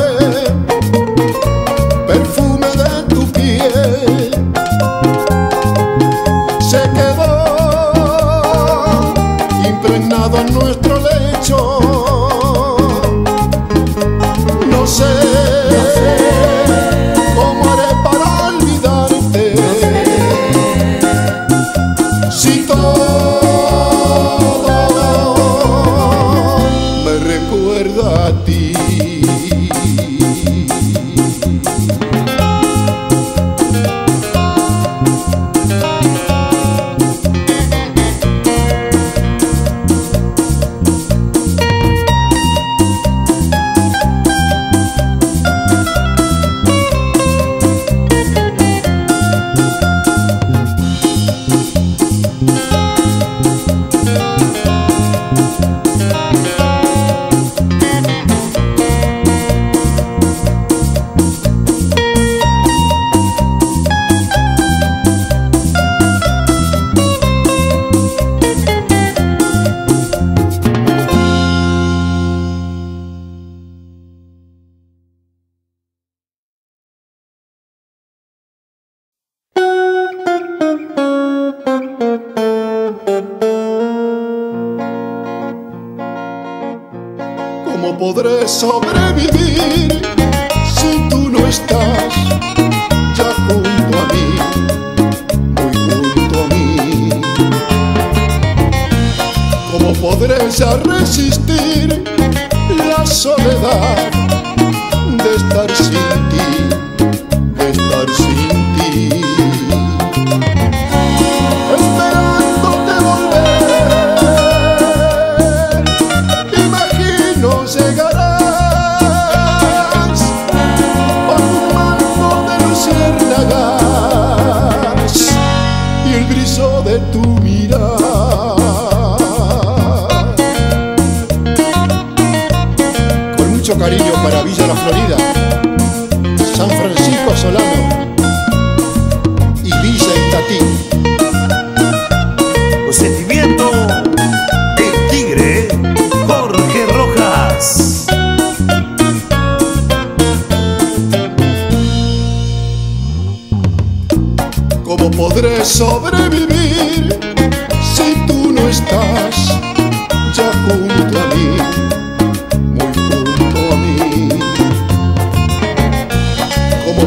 Amen.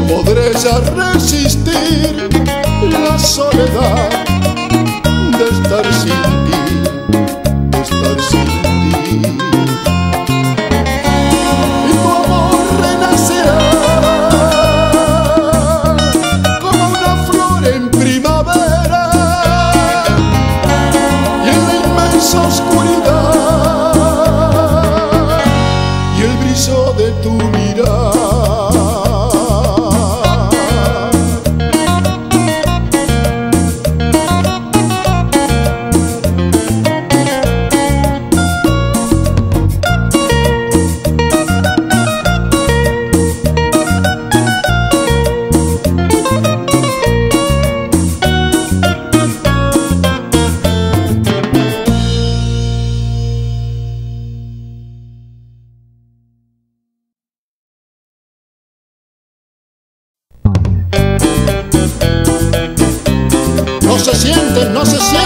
Podré ya resistir la soledad sienten,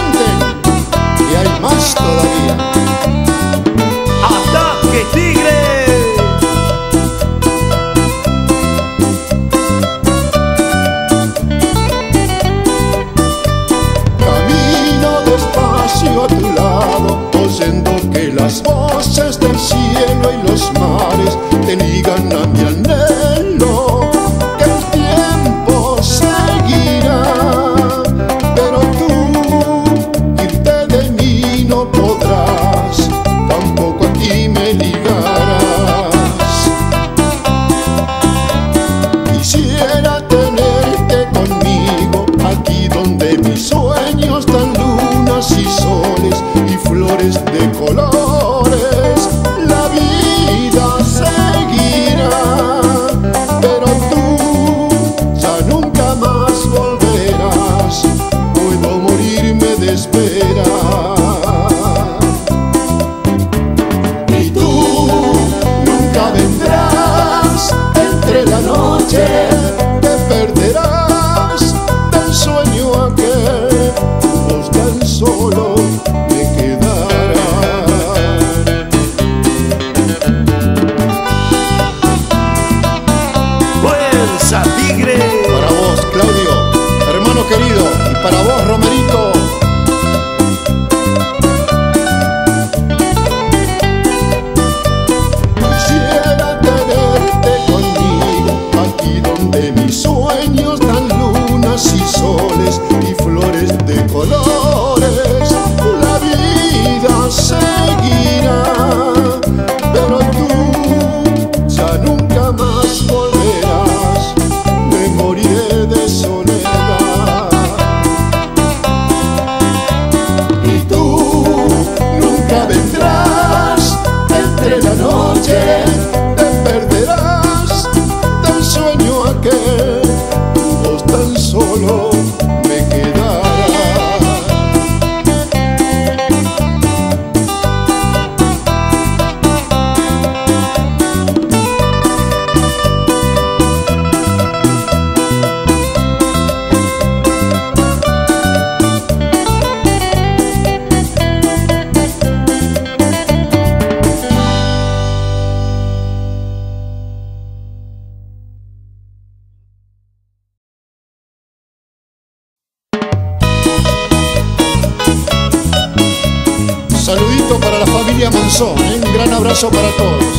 Abrazo para todos.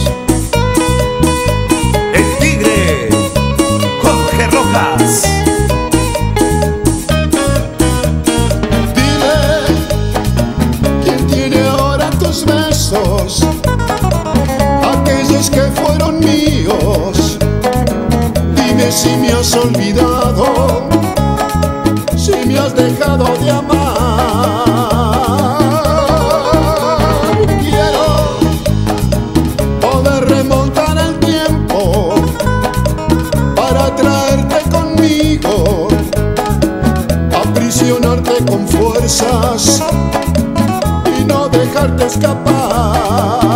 Con fuerzas y no dejarte escapar.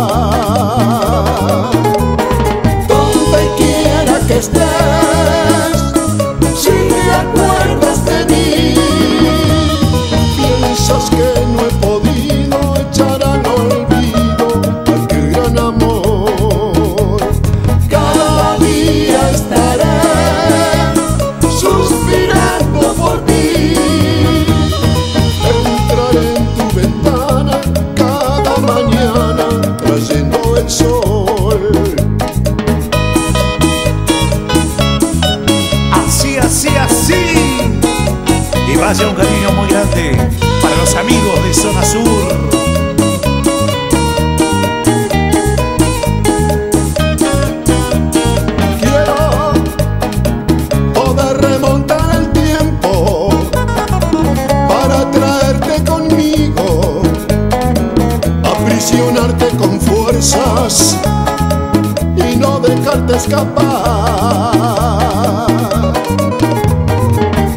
Dejarte escapar.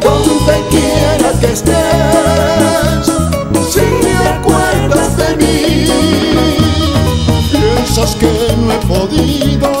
Donde quiera que estés, si te acuerdas de mí, piensas que no he podido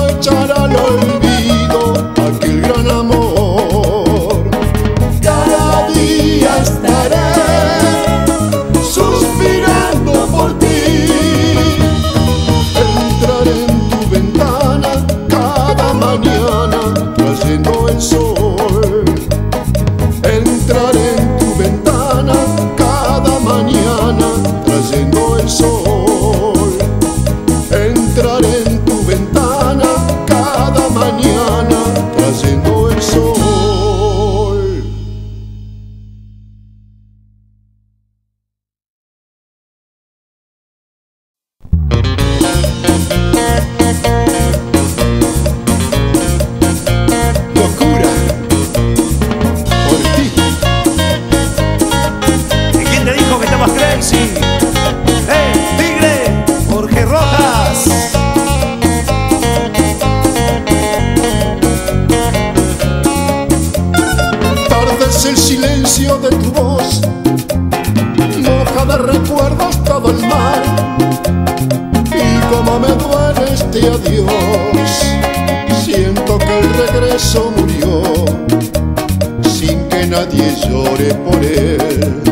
nadie llore por él.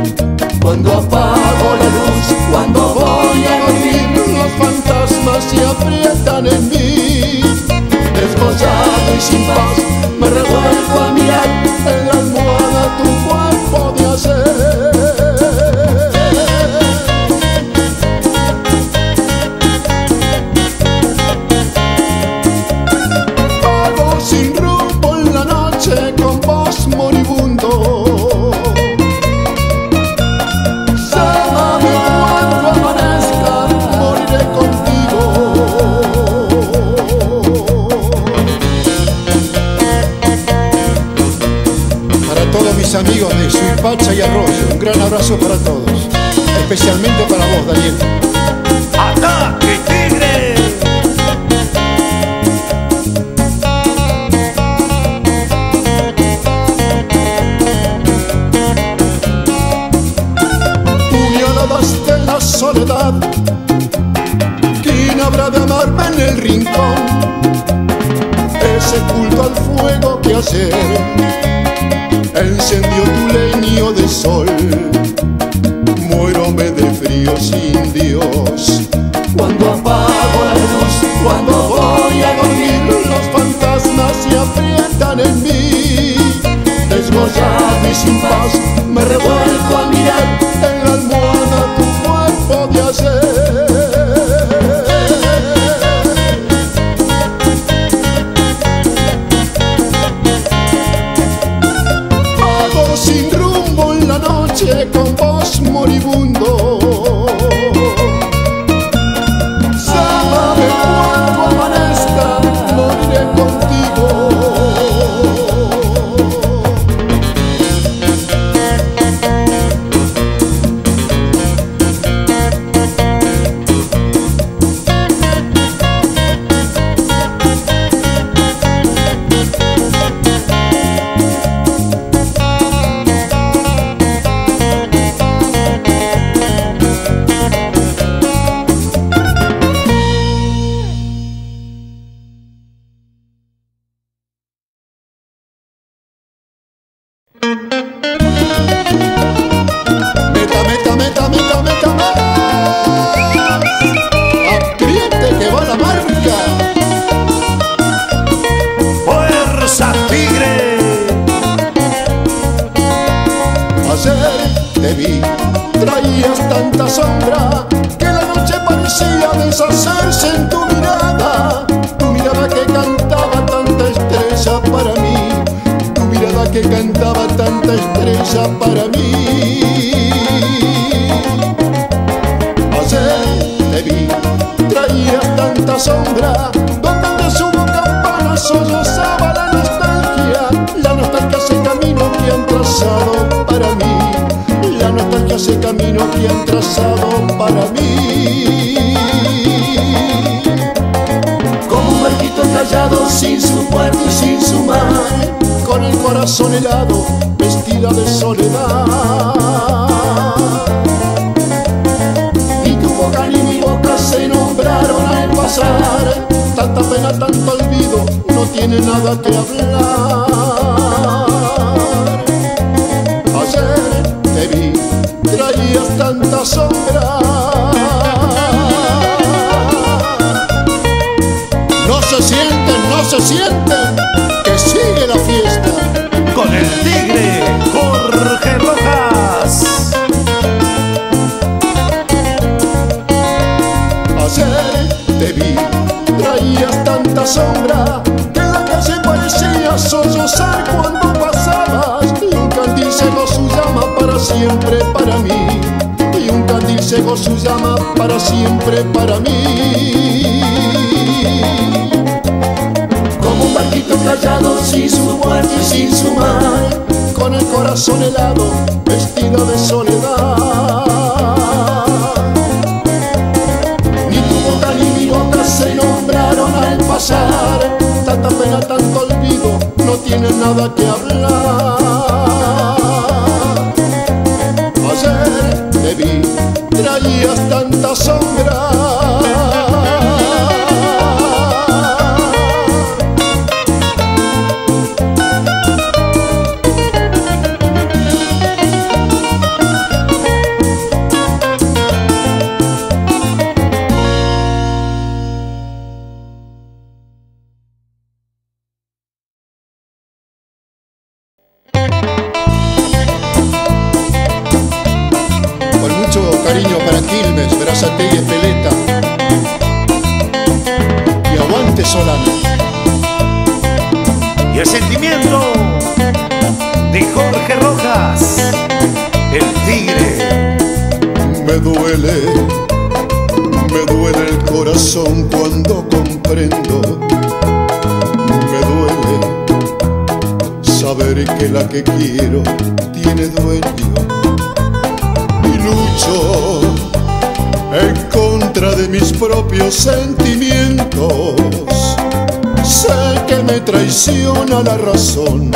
Cuando apago la luz, cuando voy a dormir, los fantasmas se aprietan en mí. Desmayado y sin paz, me revuelvo a mirar en la amigos de Suipacha y Arroyo, un gran abrazo para todos, especialmente para vos, Daniel. ¡Ataque, tigre! puñaladas de la soledad. ¿Quién habrá de amarme en el rincón? Ese culto al fuego que ayer encendió tu leño de sol. Muérome de frío sin Dios. Cuando apago la luz, cuando voy a dormir, los fantasmas se aprietan en mí. Desmollado y sin paz, me revuelco que cantaba tanta estrella para mí. Ayer te vi, traía tanta sombra, donde de su campana sollozaba la nostalgia, la nostalgia ese camino que han trazado para mí, la nostalgia ese camino que han trazado para mí. Con el corazón helado, vestida de soledad. Ni tu boca ni mi boca se nombraron al pasar, tanta pena, tanto olvido, no tiene nada que hablar. Ayer te vi, traías tanta sombra. No se sienten, no se sienten, sollozar cuando pasabas. Y un candil cegó su llama para siempre para mí. Y un candil cegó su llama para siempre para mí. Como un barquito callado sin su muerte y sin su mar, con el corazón helado, vestido de soledad. Jorge Rojas. El tigre. Me duele, me duele el corazón cuando comprendo. Me duele saber que la que quiero tiene dueño. Y lucho en contra de mis propios sentimientos. Sé que me traiciona la razón.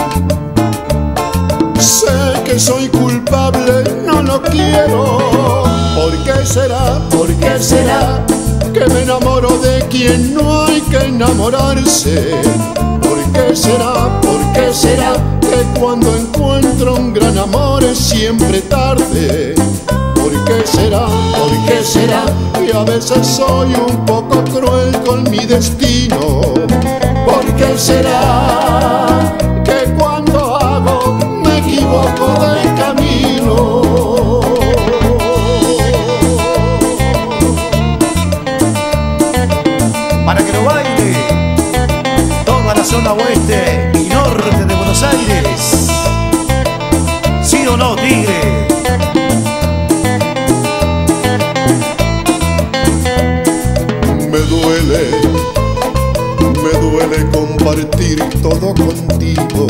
Sé que soy culpable, no lo quiero. ¿Por qué será? ¿Por qué será? Que me enamoro de quien no hay que enamorarse. ¿Por qué será? ¿Por qué será? Que cuando encuentro un gran amor es siempre tarde. ¿Por qué será? ¿Por qué será? Y a veces soy un poco cruel con mi destino. ¿Por qué será? Compartir todo contigo.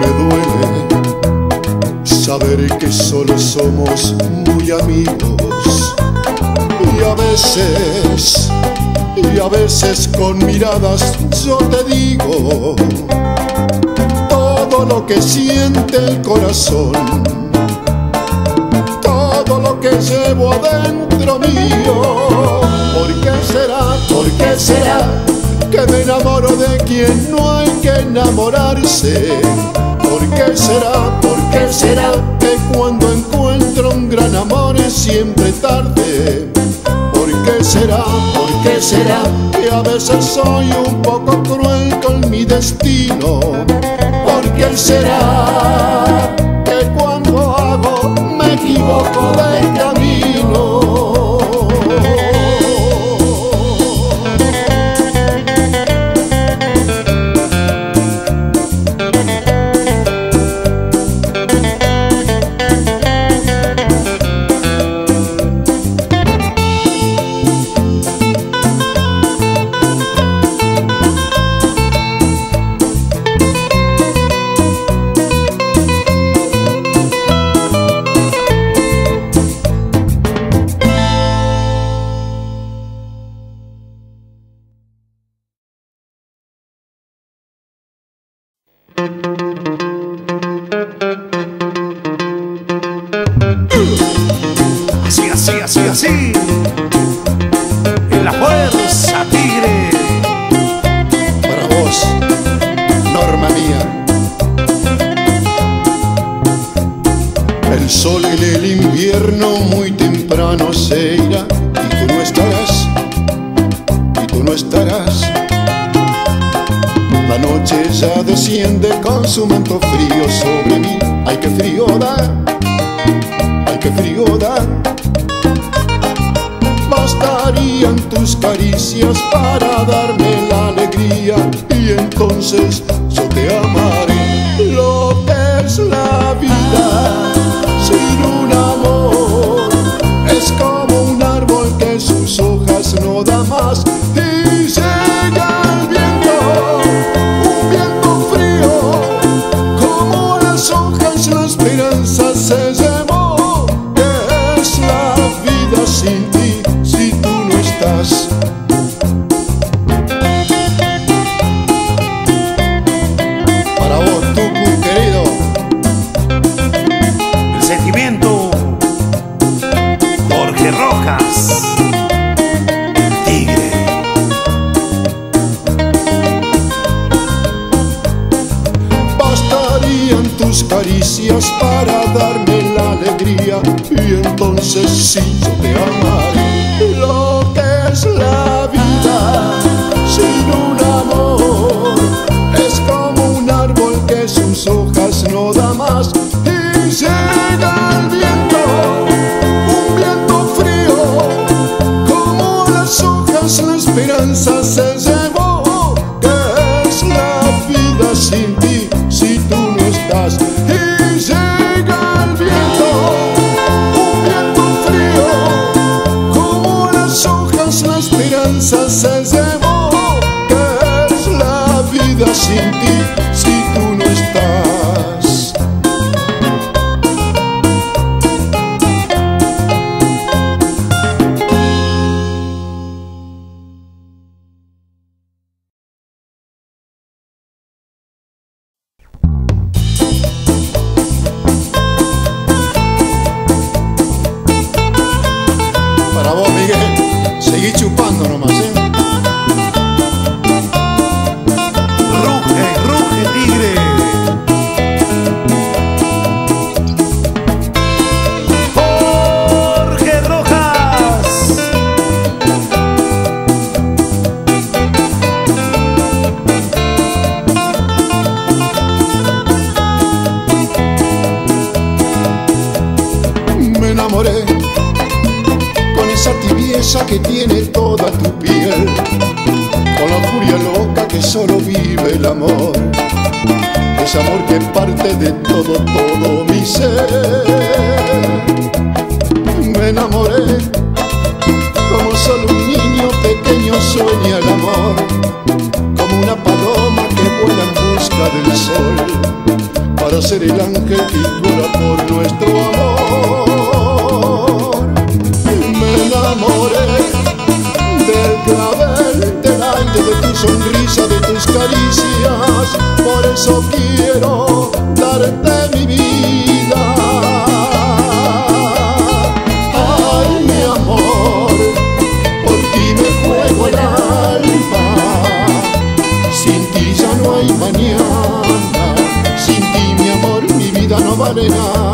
Me duele saber que solo somos muy amigos. Y a veces, y a veces con miradas yo te digo todo lo que siente el corazón todo lo que llevo adentro mío. ¿Por qué será? ¿Por qué será? Que me enamoro de quien no hay que enamorarse. ¿Por qué será? ¿Por qué será? Que cuando encuentro un gran amor es siempre tarde. ¿Por qué será? ¿Por qué será? Que a veces soy un poco cruel con mi destino. ¿Por qué será? Que cuando hago me equivoco de camino. para darme la alegría y entonces yo te amo. entonces sí yo te amaré. Lo que es la para ser el ángel que cura por nuestro amor. Me enamoré del clavel, del aire, de tu sonrisa, de tus caricias, por eso quiero darte না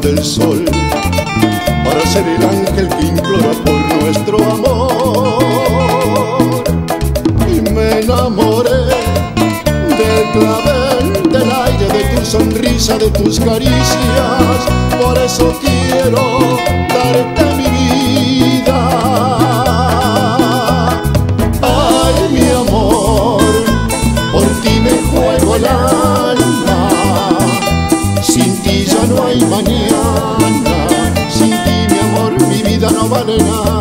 del sol, para ser el ángel que implora por nuestro amor. Y me enamoré del clavel, del aire, de tu sonrisa, de tus caricias, por eso quiero darte mañana. Sin ti, mi amor, mi vida no vale nada.